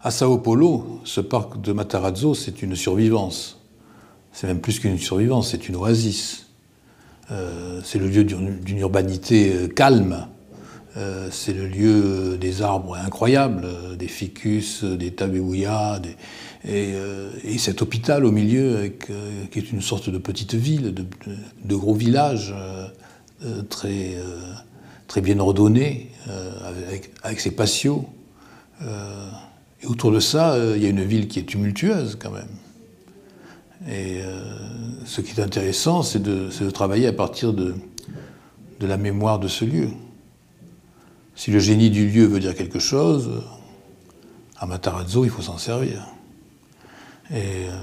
À Sao Paulo, ce parc de Matarazzo, c'est une survivance. C'est même plus qu'une survivance, c'est une oasis. Euh, c'est le lieu d'une urbanité euh, calme. Euh, c'est le lieu des arbres incroyables, des ficus, des tabéouillas, et, cet hôpital au milieu, qui est une sorte de petite ville, de, gros village très, bien ordonné, avec, ses patios. Et autour de ça, il y a une ville qui est tumultueuse quand même. Et euh, ce qui est intéressant, c'est de, travailler à partir de, la mémoire de ce lieu. Si le génie du lieu veut dire quelque chose, à Matarazzo, il faut s'en servir. Et euh,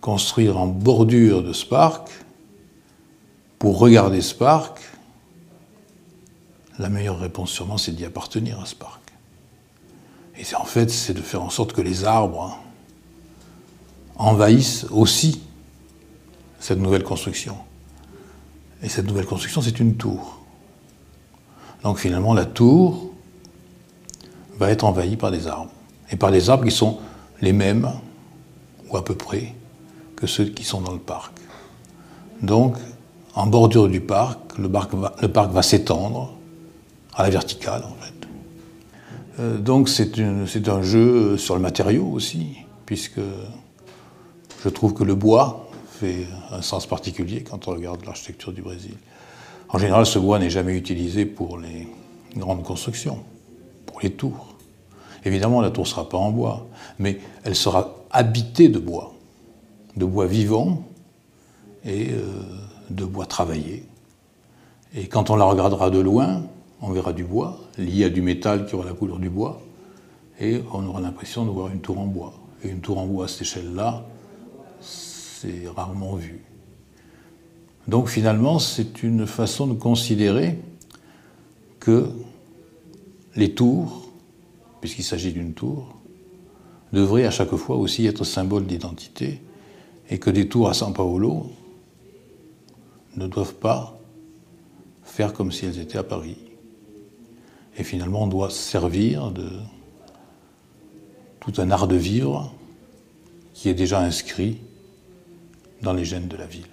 construire en bordure de ce pour regarder ce la meilleure réponse sûrement, c'est d'y appartenir à ce. Et en fait, c'est de faire en sorte que les arbres, hein, envahissent aussi cette nouvelle construction. Et cette nouvelle construction, c'est une tour. Donc finalement, la tour va être envahie par des arbres. Et par des arbres qui sont les mêmes, ou à peu près, que ceux qui sont dans le parc. Donc, en bordure du parc, le parc va, s'étendre à la verticale, en fait. Euh, donc c'est un jeu sur le matériau aussi, puisque je trouve que le bois fait un sens particulier quand on regarde l'architecture du Brésil. En général, ce bois n'est jamais utilisé pour les grandes constructions, pour les tours. Évidemment, la tour ne sera pas en bois, mais elle sera habitée de bois, de bois vivant et euh, de bois travaillé. Et quand on la regardera de loin, on verra du bois, lié à du métal qui aura la couleur du bois, et on aura l'impression de voir une tour en bois. Et une tour en bois à cette échelle-là, c'est rarement vu. Donc finalement, c'est une façon de considérer que les tours, puisqu'il s'agit d'une tour, devraient à chaque fois aussi être symbole d'identité, et que des tours à San Paolo ne doivent pas faire comme si elles étaient à Paris. Et finalement, on doit servir de tout un art de vivre qui est déjà inscrit dans les gènes de la ville.